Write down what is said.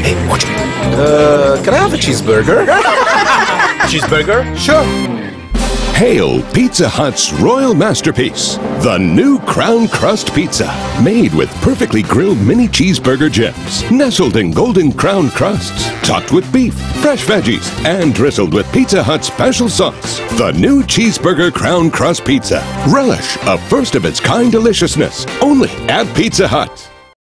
Hey, watch me. Uh, can I have a cheeseburger? Cheeseburger? sure. Hail Pizza Hut's royal masterpiece, the new Crown Crust Pizza. Made with perfectly grilled mini cheeseburger gems, nestled in golden crown crusts, topped with beef, fresh veggies, and drizzled with Pizza Hut's special sauce. The new Cheeseburger Crown Crust Pizza. Relish a first of its kind deliciousness, only at Pizza Hut.